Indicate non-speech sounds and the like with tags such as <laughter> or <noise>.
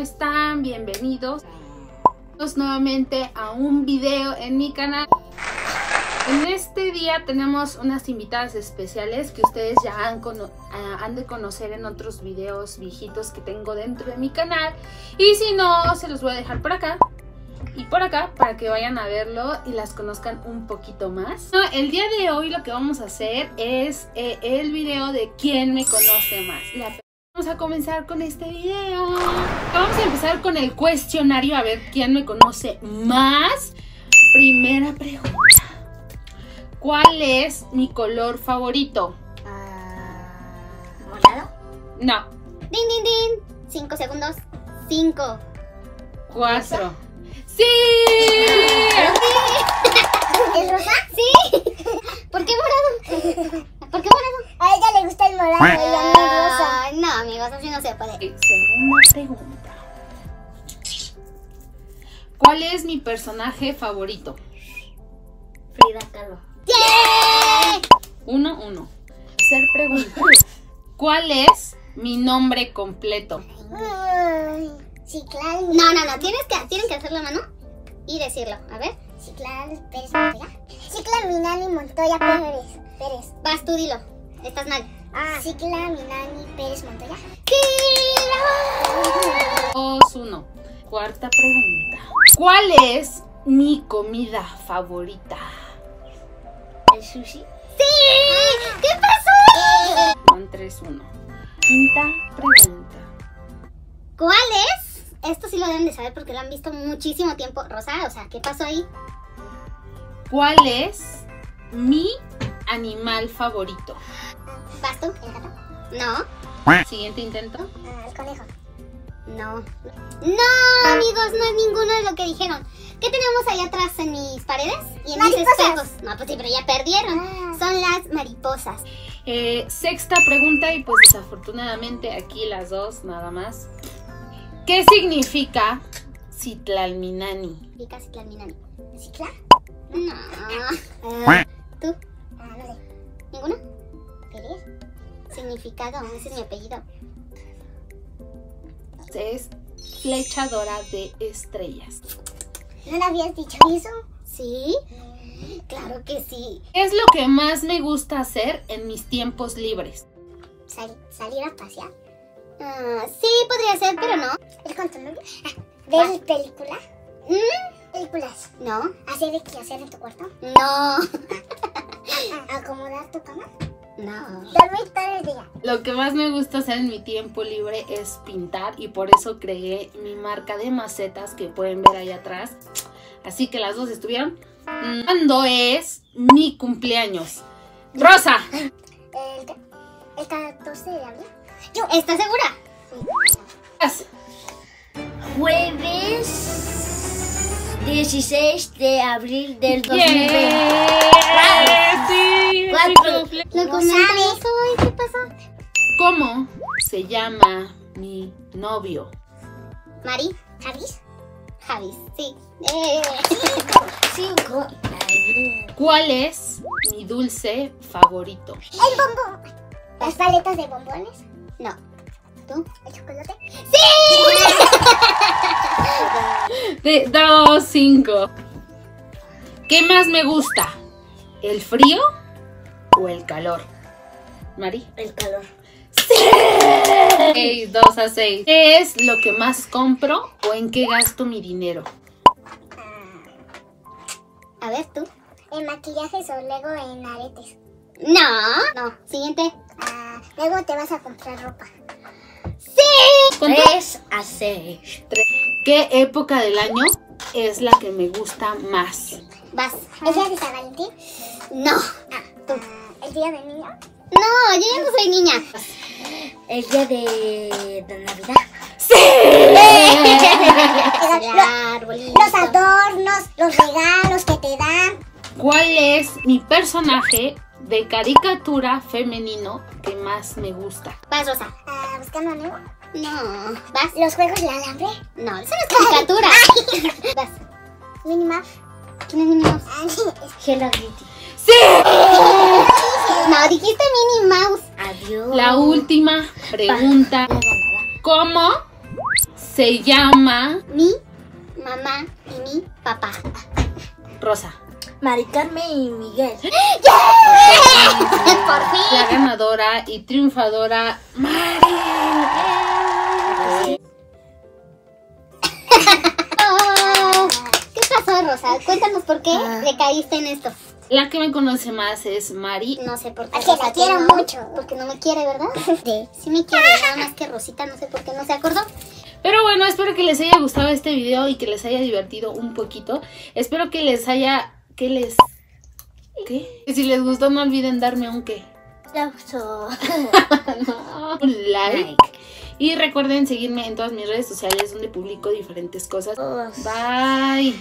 están? Bienvenidos nuevamente a un video en mi canal. En este día tenemos unas invitadas especiales que ustedes ya han, ah, han, de conocer en otros videos viejitos que tengo dentro de mi canal. Y si no, se los voy a dejar por acá y por acá para que vayan a verlo y las conozcan un poquito más. El día de hoy lo que vamos a hacer es eh, el video de quién me conoce más. Vamos a comenzar con este video. Vamos a empezar con el cuestionario a ver quién me conoce más. Primera pregunta. ¿Cuál es mi color favorito? Uh, ¿Morado? No. Din, din, din. Cinco segundos. Cinco. Cuatro. ¡Sí! <laughs> ¿Es rosa? Sí. ¿Por qué morado? ¿Por qué morado? A ella le gusta el morado se puede. Segunda pregunta. ¿Cuál es mi personaje favorito? Frida Kahlo. ¡Yeah! Uno, uno. Tercer pregunta. ¿Cuál es mi nombre completo? Ciclal. No, no, no. Tienes que, tienen que hacer la mano y decirlo. A ver. Ciclal Pérez Montoya. Cicla Minani Montoya Pérez. Pérez. Vas tú, dilo. Estás mal. Ah. Cicla Minani Pérez Montoya. Dos, uno. Cuarta pregunta. ¿Cuál es mi comida favorita? ¿El sushi? ¡Sí! ¿Qué pasó? Juan 3-1. Quinta pregunta. ¿Cuál es? Esto sí lo deben de saber porque lo han visto muchísimo tiempo. Rosa, o sea, ¿qué pasó ahí? ¿Cuál es mi animal favorito? ¿Vas tú? ¿El gato? No. Siguiente intento. Ah, el conejo. No. No, amigos, no es ninguno de lo que dijeron. ¿Qué tenemos allá atrás en mis paredes? Y en mis Mariposas. espejos. No, pues sí, pero ya perdieron. Ah. Son las mariposas. Eh, sexta pregunta y pues desafortunadamente aquí las dos nada más. ¿Qué significa Citlalminani? Pica Citlalminani. ¿Cicla? No. ¿Tú? Ah, no sé. ¿Ninguno? ¿Pérez? Significado, ese es mi apellido. Es flechadora de estrellas. ¿No le habías dicho eso? ¿Sí? Claro que sí. ¿Qué es lo que más me gusta hacer en mis tiempos libres? Sal- ¿Salir a pasear? Ah, sí, podría ser, pero no. ¿Ir con tu novio? Ah, ¿Ver película? Mm, ¿Películas? No. ¿Hacer qué hacer en tu cuarto? No. <laughs> <gasps> ¿Acomodar tu cama? No. ¿Dormir todo el día? Lo que más me gusta hacer en mi tiempo libre es pintar y por eso creé mi marca de macetas que pueden ver ahí atrás. Así que las dos estuvieron. ¿Cuándo es mi cumpleaños? Rosa. ¿El, el 14 de abril? Yo, ¿Estás segura? Jueves 16 de abril del Yeah. Sí, Cuatro. mi cumple- Lo ¿Cómo comentamos sabes? hoy. ¿Qué pasó? ¿Cómo se llama mi novio? Mari. ¿Javis? Javis. Sí. Eh. Cinco. ¿Cuál es mi dulce favorito? El bombón. ¿Las paletas de bombones? No. ¿Tú? ¿El chocolate? <laughs> De dos, cinco. ¿Qué más me gusta? ¿El frío o el calor? Mari. El calor. 6, 2 a 6. ¿Qué es lo que más compro o en qué gasto mi dinero? A ver, tú. En maquillajes o luego en aretes. No. No. Siguiente. Ah, luego te vas a comprar ropa. Sí. ¿Cuánto? a 6. Tres. ¿Qué época del año es la que me gusta más? Vas. ¿El día de San Valentín? No. Ah, ¿El día del niño? No, yo ya no soy niña. El día de, de Navidad. El <laughs> arbolito. Los adornos, los regalos que te dan. ¿Cuál es mi personaje de caricatura femenino que más me gusta? Vas, Rosa. Ah, buscando a Nemo. No. Vas. Los juegos del alambre. No, eso no es caricatura. <laughs> Vas. Mouse. ¿Quién es Minnie Mouse? <laughs> Ah, Hello Kitty. ¡Sí! No, dijiste Minnie Mouse. Adiós. La última pregunta. ¿Cómo se llama Mi mamá y mi papá. Rosa. Mari Carmen y Miguel. <gasps> <laughs> Por fin. La ganadora y triunfadora, Mari. Cuéntanos por qué Ah. le caíste en esto. La que me conoce más es Mari. No sé por qué. Es que Rosa, la quiero no, mucho. Porque no me quiere, ¿verdad? <laughs> Sí. Sí me quiere, nada más que Rosita, no sé por qué no se acordó. Pero bueno, espero que les haya gustado este video y que les haya divertido un poquito. Espero que les haya... que les... ¿Qué? Que si les gustó no olviden darme un qué. Aplauso. <laughs> <laughs> un like. Y recuerden seguirme en todas mis redes sociales donde publico diferentes cosas. Todos. Bye.